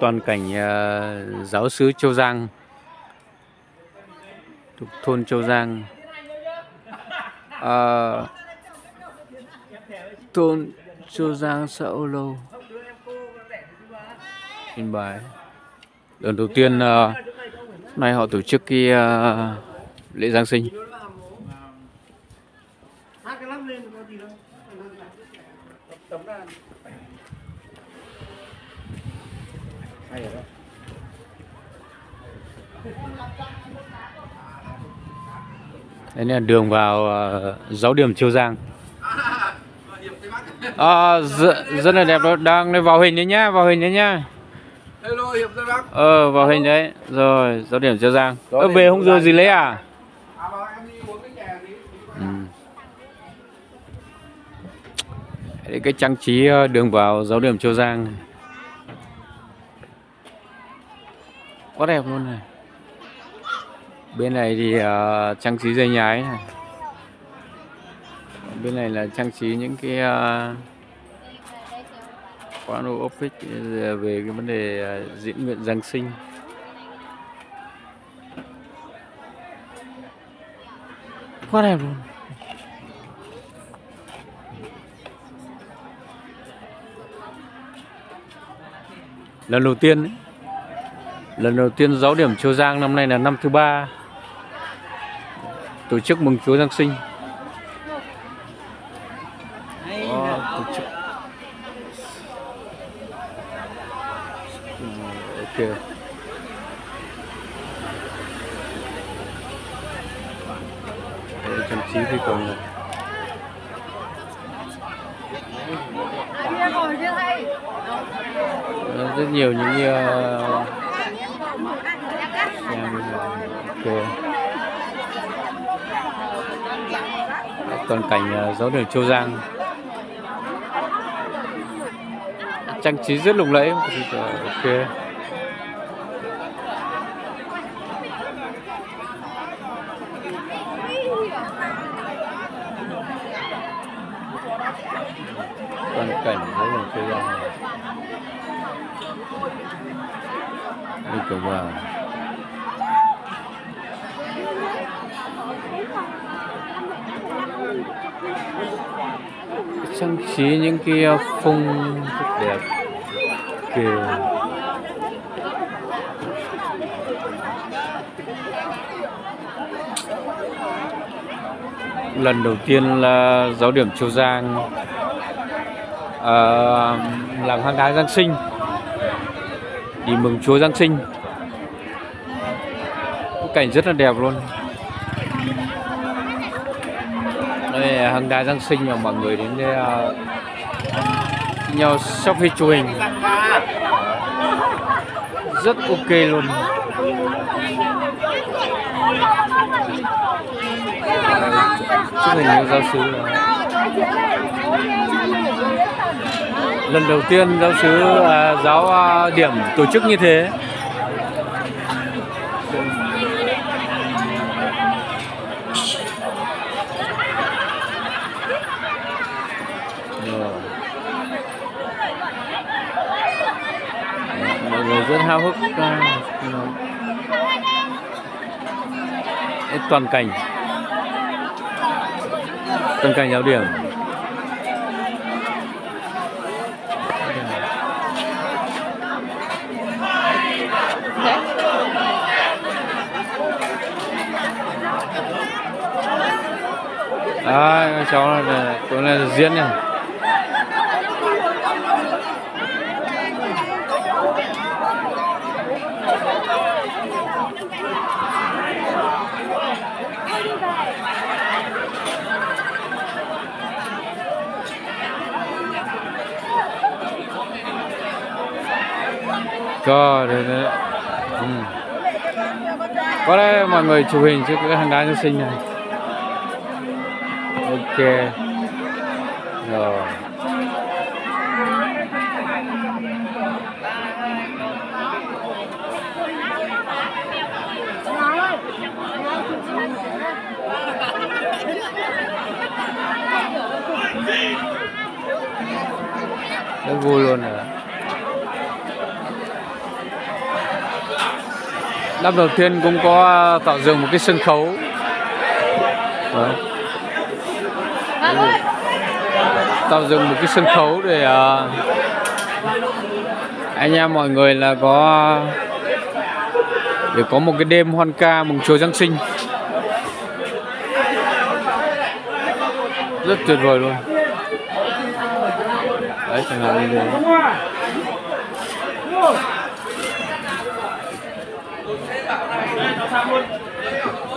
Toàn cảnh ờ, giáo sứ Châu Giang thuộc thôn Châu Giang. À, thôn Châu Giang xã Âu Lâu. Yên Bái lần đầu tiên uh, nay họ tổ chức cái uh, lễ Giáng sinh. Đây là đường vào uh, giáo điểm Châu Giang. À, rất, là đẹp đó. Đang đây vào hình đấy nhá vào hình đấy nhá. Hello Hiệp Tây Bắc ờ vào hình đấy. Rồi giáo điểm Châu Giang. Ờ, về không giờ gì lấy à? À bảo em đi uống cái chè gì ừ. Đấy, cái trang trí ờ, đường vào giáo điểm Châu Giang. Quá đẹp luôn này bên này thì uh, trang trí dây nhái này. Bên này là trang trí những cái uh, quán ô office về cái vấn đề uh, diễn nguyện Giáng sinh. Quá đẹp luôn. Lần đầu tiên ấy, lần đầu tiên giáo điểm Châu Giang năm nay là năm thứ ba tổ chức mừng Chúa Giáng sinh. Tổ chức. Ừ, ok. Trang trí phi cầm này rất nhiều những uh, xem bây giờ ok toàn cảnh ờ, dấu giáo đường Châu Giang. Trang trí rất lộng lẫy ờ, ok toàn cảnh giáo đường Châu Giang này. đi cầu vào trang trí những cái uh, phông rất đẹp kiểu lần đầu tiên là giáo điểm Châu Giang à, làm hang đá Giáng sinh đi mừng Chúa Giáng sinh. Cảnh rất là đẹp luôn. Đây hàng đá Giáng sinh mà mọi người đến đây uh, nhau selfie chụp hình. Rất ok luôn. Chụp hình như giáo sứ lần đầu tiên giáo sứ uh, giáo uh, điểm tổ chức như thế. Mọi người rất háo hức à, toàn cảnh. Toàn cảnh giáo điểm. À cháu là tối nay là diễn này god đấy, đấy. Ừ. có đây mọi người chụp hình trước cái hàng đá nhân sinh này ok rồi rất vui luôn rồi năm đầu tiên cũng có à, tạo dựng một cái sân khấu. Đấy. tạo dựng một cái sân khấu để uh, anh em mọi người là có để có một cái đêm hoan ca mừng chùa giáng sinh. Rất tuyệt vời luôn. Đấy chẳng hạn như thế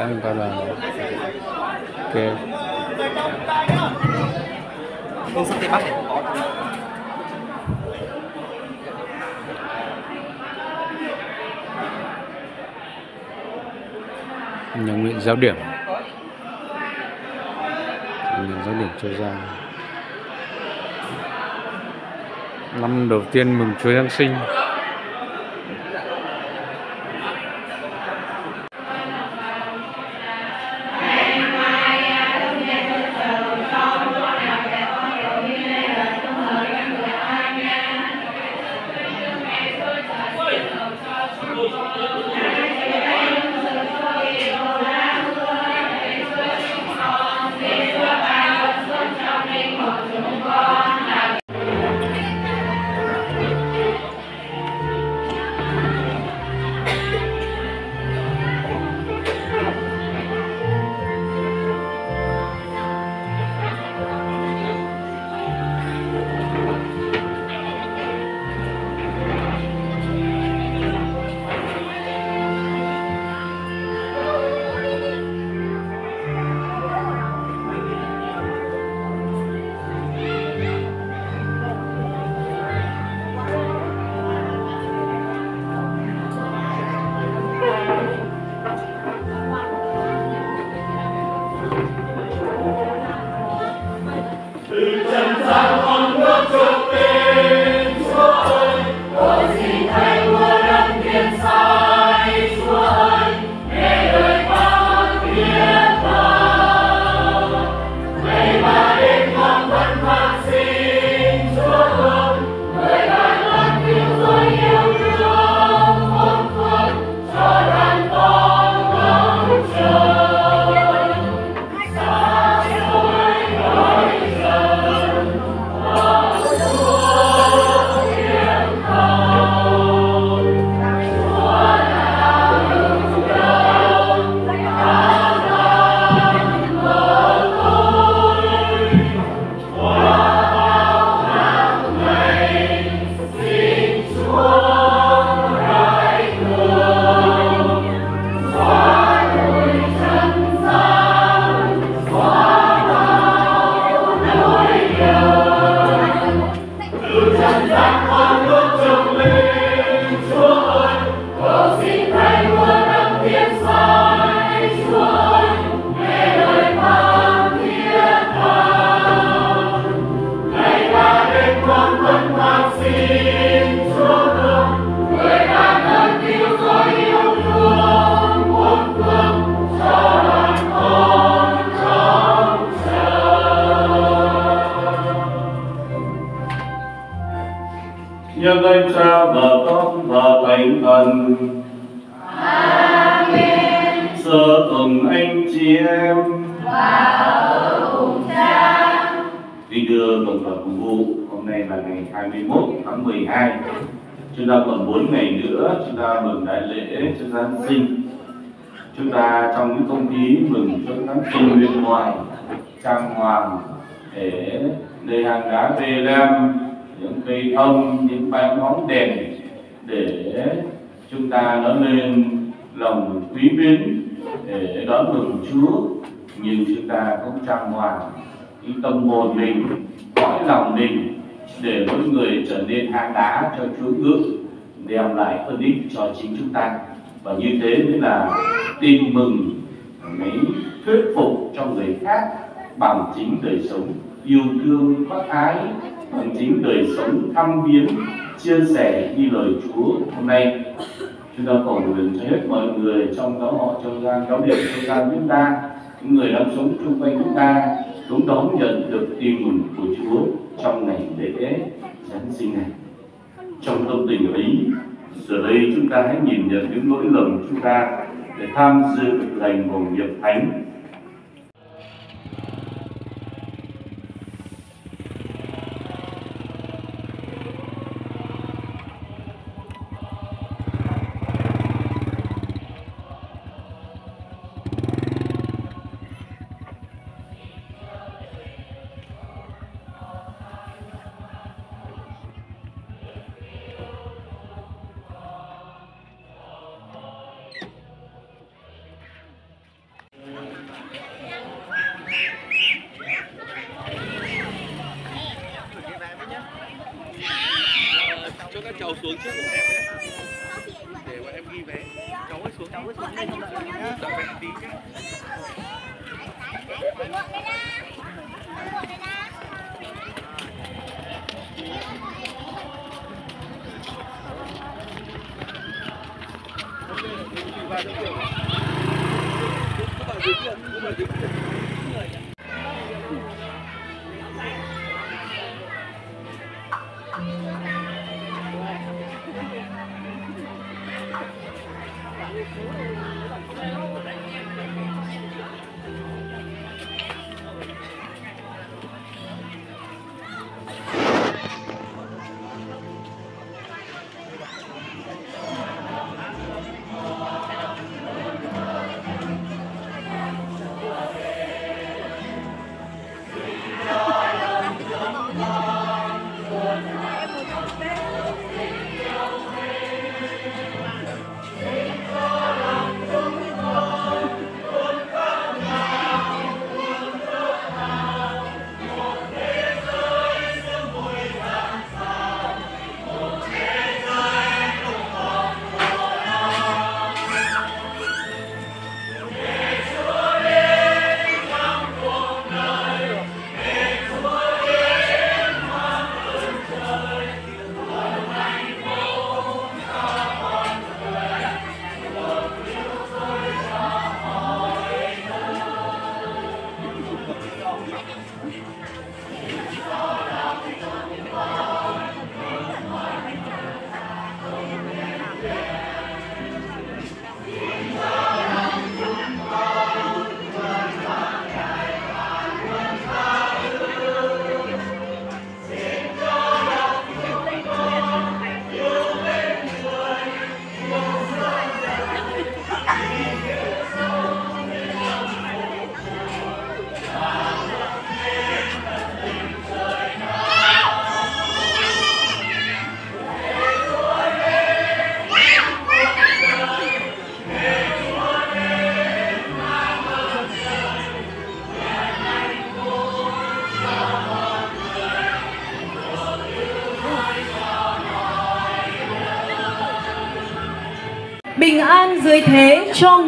đang coi là ok Cô sắp Tây Bắc này. Không có nhà nguyện giáo điểm. Nguyện giáo điểm Châu Giang. Năm đầu tiên mừng Chúa Giáng sinh vụ, hôm nay là ngày 21 tháng 12 Chúng ta còn 4 ngày nữa, chúng ta mừng đại lễ cho Giáng sinh. Chúng ta trong những không khí mừng cho Giáng sinh bên ngoài trang hoàng để nơi hàng đá bê lem những cây thông những bánh bóng đèn để chúng ta nó lên lòng quý mến để đón mừng Chúa. Nhưng chúng ta cũng trang hoàng những tâm hồn mình cõi lòng mình để mỗi người trở nên hang đá cho Chúa ngự, đem lại ân ích cho chính chúng ta. Và như thế mới là tin mừng mới thuyết phục cho người khác bằng chính đời sống yêu thương bác ái, bằng chính đời sống thăm viếng, chia sẻ như lời Chúa hôm nay. Chúng ta cầu nguyện cho hết mọi người trong giáo họ trong gian, giáo điểm, trong gian chúng ta những người đang sống xung quanh chúng ta cũng đón nhận được tin mừng của Chúa trong ngày lễ Giáng sinh này. Trong tâm tình ấy, giờ đây chúng ta hãy nhìn nhận những lỗi lầm chúng ta để tham dự lành hành vòng nghiệp thánh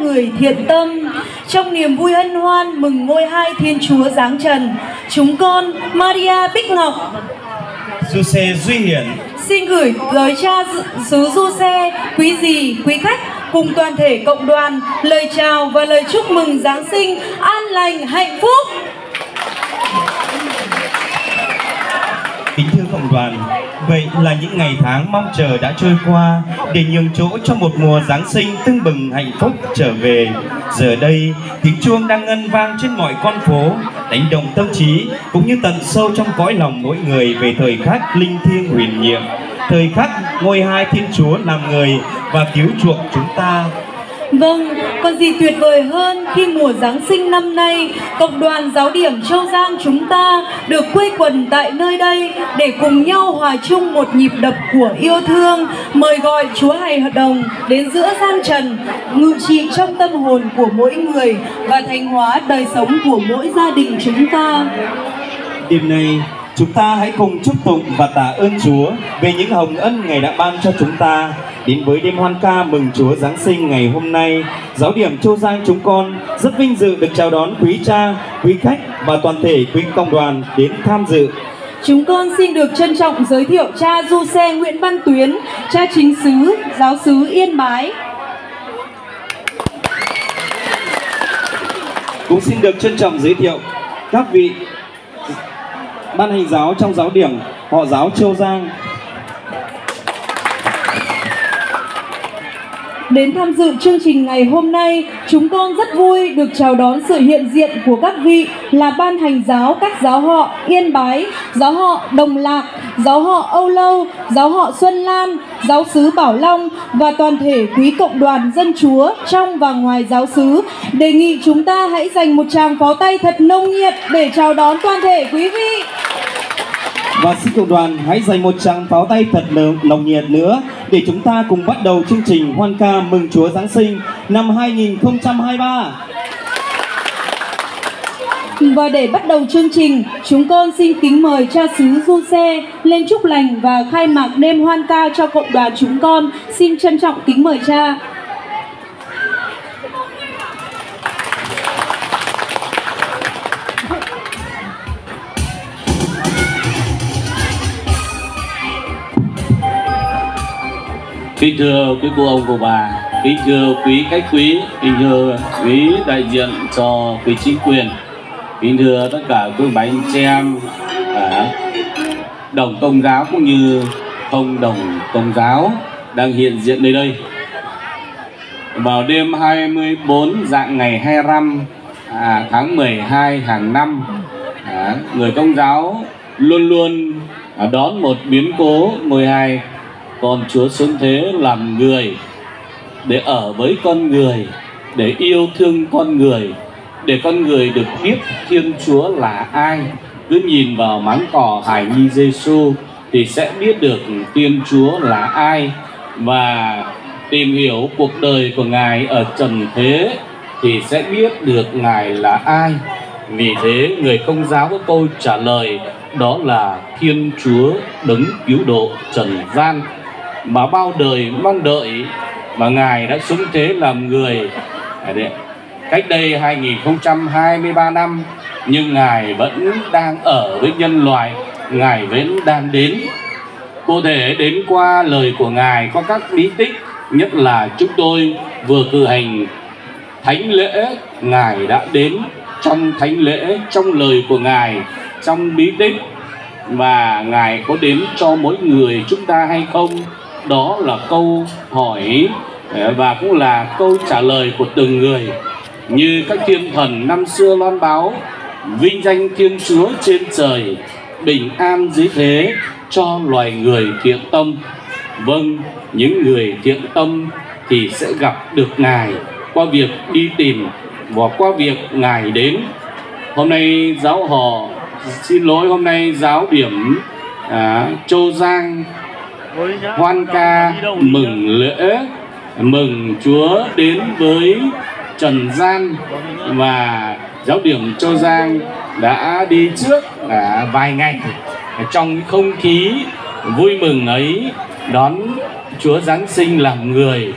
người thiện tâm. Trong niềm vui hân hoan mừng ngôi hai thiên chúa giáng trần. Chúng con maria bích ngọc. Giuse Duy Hiển, xin gửi lời cha xứ du xe quý dì quý khách cùng toàn thể cộng đoàn. Lời chào và lời chúc mừng giáng sinh an lành hạnh phúc. Kính thưa cộng đoàn, vậy là những ngày tháng mong chờ đã trôi qua để nhường chỗ cho một mùa Giáng sinh tưng bừng hạnh phúc trở về. Giờ đây, tiếng chuông đang ngân vang trên mọi con phố, đánh động tâm trí cũng như tận sâu trong cõi lòng mỗi người về thời khắc linh thiêng huyền nhiệm. Thời khắc ngôi hai Thiên Chúa làm người và cứu chuộc chúng ta Vâng, còn gì tuyệt vời hơn khi mùa Giáng sinh năm nay, cộng đoàn giáo điểm Châu Giang chúng ta được quây quần tại nơi đây để cùng nhau hòa chung một nhịp đập của yêu thương, mời gọi Chúa Hài Hợp Đồng đến giữa gian trần, ngự trị trong tâm hồn của mỗi người và thành hóa đời sống của mỗi gia đình chúng ta. Đêm nay, chúng ta hãy cùng chúc tụng và tạ ơn Chúa về những hồng ân Ngài đã ban cho chúng ta Đến với đêm hoan ca mừng Chúa Giáng sinh ngày hôm nay, giáo điểm Châu Giang chúng con rất vinh dự được chào đón quý cha, quý khách và toàn thể quý công đoàn đến tham dự. Chúng con xin được trân trọng giới thiệu cha Du Xe Nguyễn Văn Tuyến, cha chính sứ, giáo sứ Yên Bái. Cũng xin được trân trọng giới thiệu các vị ban hành giáo trong giáo điểm họ giáo Châu Giang Đến tham dự chương trình ngày hôm nay, chúng con rất vui được chào đón sự hiện diện của các vị là ban hành giáo các giáo họ Yên Bái, giáo họ Đồng Lạc, giáo họ Âu Lâu, giáo họ Xuân Lan, giáo sứ Bảo Long và toàn thể quý cộng đoàn dân chúa trong và ngoài giáo sứ. Đề nghị chúng ta hãy dành một tràng pháo tay thật nồng nhiệt để chào đón toàn thể quý vị. Và xin cộng đoàn hãy dành một tràng pháo tay thật nồng nhiệt nữa để chúng ta cùng bắt đầu chương trình hoan ca mừng Chúa Giáng sinh năm 2023. Và để bắt đầu chương trình, chúng con xin kính mời cha xứ Du Xe lên chúc lành và khai mạc đêm hoan ca cho cộng đoàn chúng con. Xin trân trọng kính mời cha. Kính thưa quý cô ông cô bà, kính thưa quý khách quý, kính thưa quý đại diện cho quý chính quyền, kính thưa tất cả quý bánh chị em à, đồng công giáo cũng như không đồng công giáo đang hiện diện nơi đây. Vào đêm 24 dạng ngày 25 à, tháng 12 hàng năm, à, người công giáo luôn luôn à, đón một biến cố 12 con Chúa xuống thế làm người, để ở với con người, để yêu thương con người, để con người được biết Thiên Chúa là ai. Cứ nhìn vào máng cỏ hải nhi Giêsu thì sẽ biết được Thiên Chúa là ai. Và tìm hiểu cuộc đời của Ngài ở trần thế thì sẽ biết được Ngài là ai. Vì thế người công giáo có câu trả lời, đó là Thiên Chúa đấng cứu độ trần gian mà bao đời mong đợi mà Ngài đã xuống thế làm người. À, Cách đây 2023 năm, nhưng Ngài vẫn đang ở với nhân loại, Ngài vẫn đang đến. Cụ thể đến qua lời của Ngài có các bí tích, nhất là chúng tôi vừa cử hành thánh lễ, Ngài đã đến trong thánh lễ, trong lời của Ngài, trong bí tích. Và Ngài có đến cho mỗi người chúng ta hay không? Đó là câu hỏi ờ, và cũng là câu trả lời của từng người. Như các thiên thần năm xưa loan báo vinh danh thiên chúa trên trời bình an dưới thế cho loài người thiện tâm. Vâng những người thiện tâm thì sẽ gặp được ngài qua việc đi tìm và qua việc ngài đến. Hôm nay giáo họ xin lỗi hôm nay giáo điểm à, châu giang hoan ca mừng lễ mừng Chúa đến với trần gian và giáo điểm Châu Giang đã đi trước à, vài ngày. Trong không khí vui mừng ấy đón Chúa Giáng sinh làm người.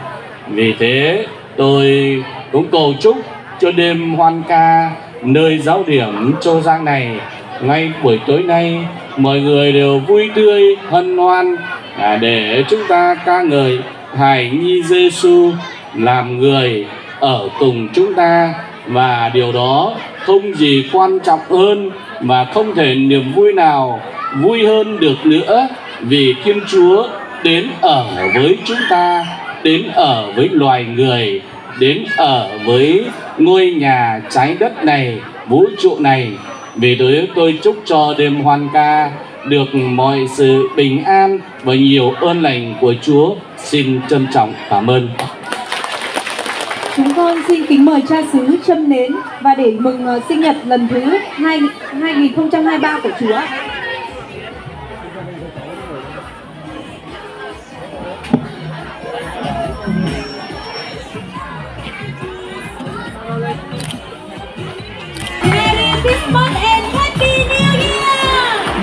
Vì thế tôi cũng cầu chúc cho đêm hoan ca nơi giáo điểm Châu Giang này. Ngay buổi tối nay mọi người đều vui tươi hân hoan à, để chúng ta ca ngợi hài nhi Giêsu làm người ở cùng chúng ta và điều đó không gì quan trọng hơn và không thể niềm vui nào vui hơn được nữa vì Thiên Chúa đến ở với chúng ta đến ở với loài người đến ở với ngôi nhà trái đất này vũ trụ này. Vì thế tôi chúc cho đêm hoan ca được mọi sự bình an và nhiều ơn lành của Chúa. Xin trân trọng cảm ơn. Chúng con xin kính mời cha xứ châm nến và để mừng ờ, sinh nhật lần thứ 2, 2023 của Chúa.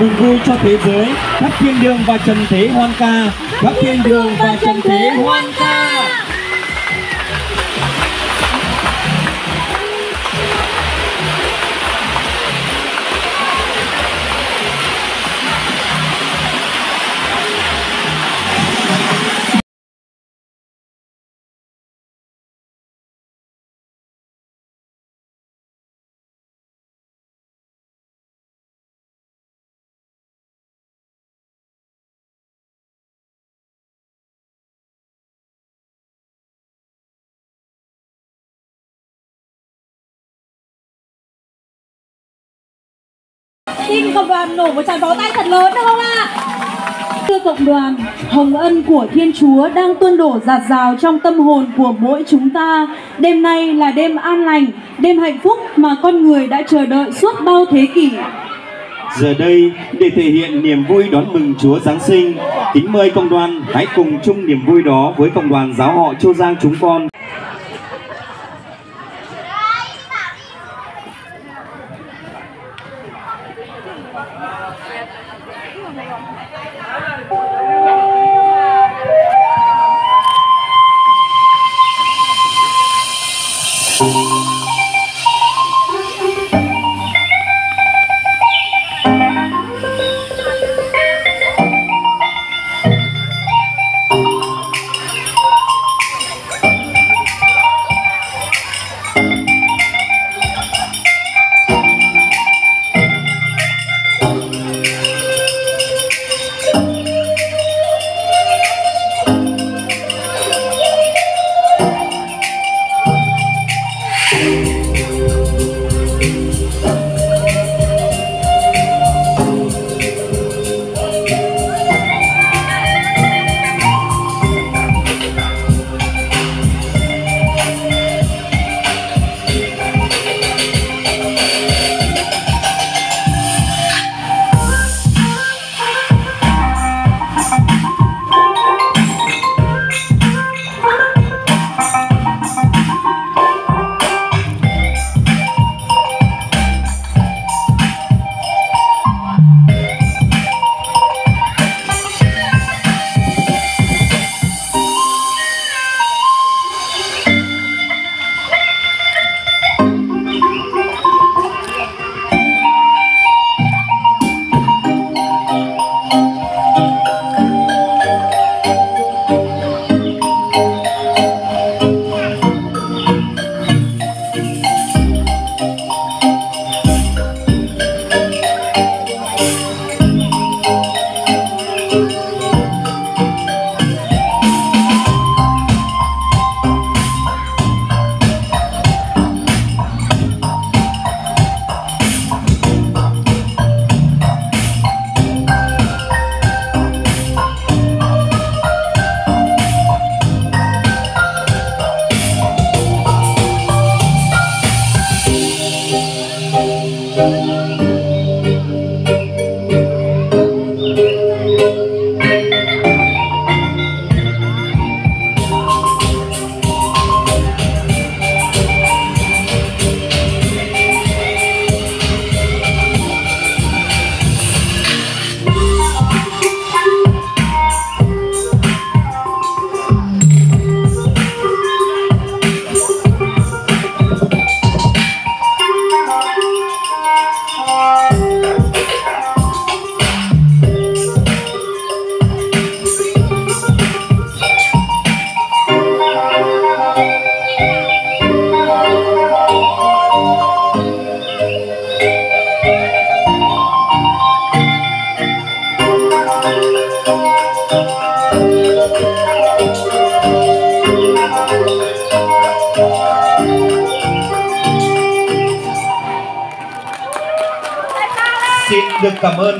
Mừng vui cho thế giới. Khắp thiên đường và trần thế hoan ca. Khắp thiên đường và trần thế hoan ca. Xin cộng đoàn nổ một tràng pháo tay thật lớn được không ạ? Thưa cộng đoàn, hồng ân của Thiên Chúa đang tuôn đổ giạt rào trong tâm hồn của mỗi chúng ta. Đêm nay là đêm an lành, đêm hạnh phúc mà con người đã chờ đợi suốt bao thế kỷ. Giờ đây, để thể hiện niềm vui đón mừng Chúa Giáng sinh, kính mời cộng đoàn hãy cùng chung niềm vui đó với cộng đoàn giáo họ Châu Giang chúng con.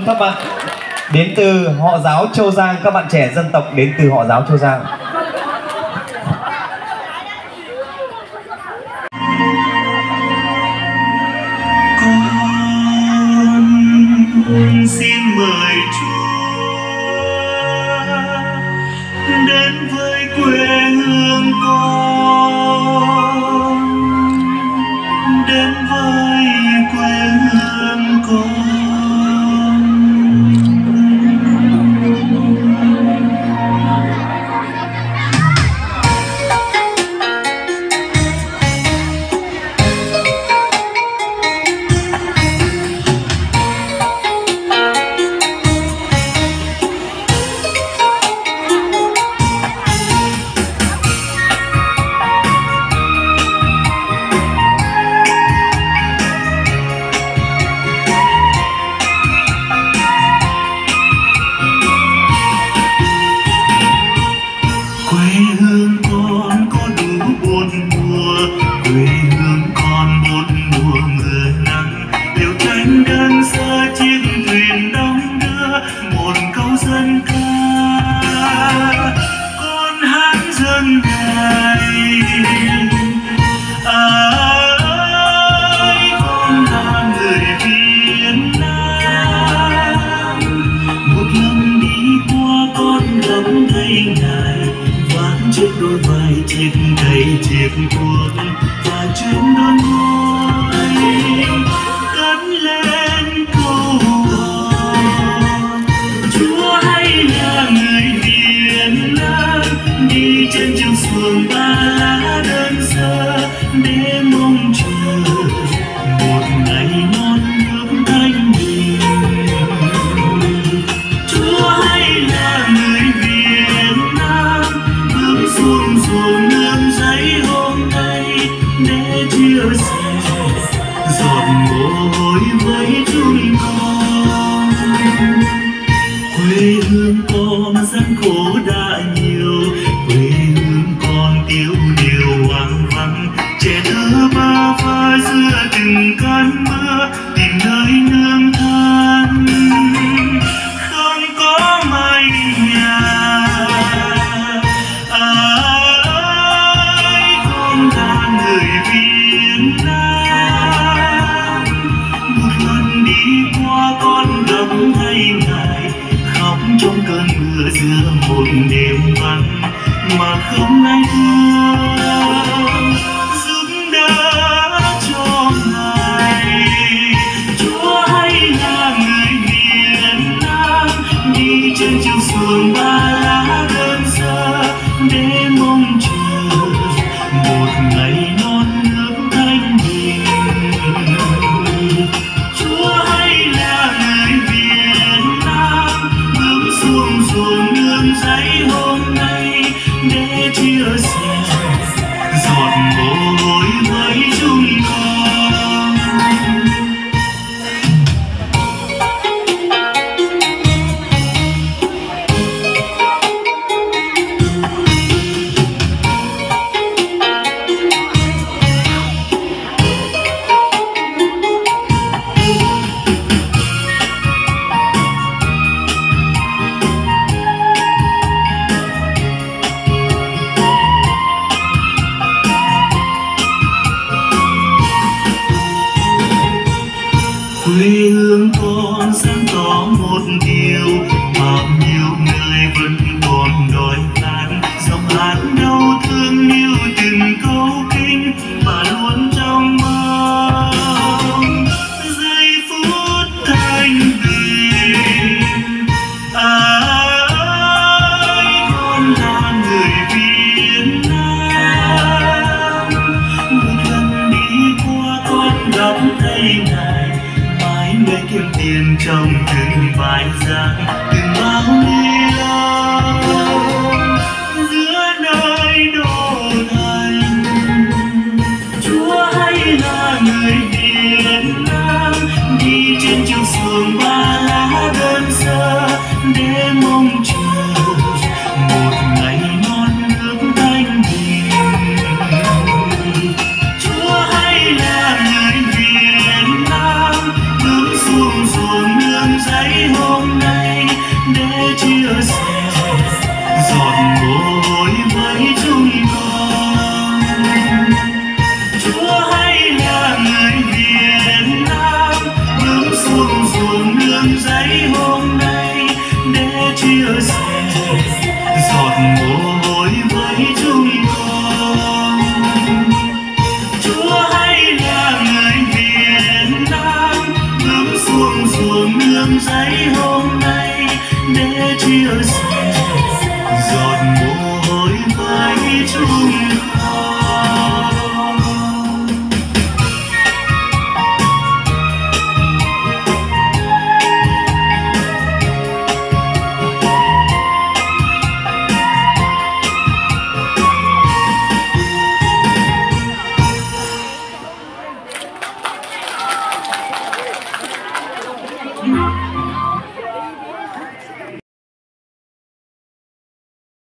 Các bạn đến từ họ giáo Châu Giang, các bạn trẻ dân tộc đến từ họ giáo Châu Giang. con xin mời Chúa đến với quê con hát dâng ngày à,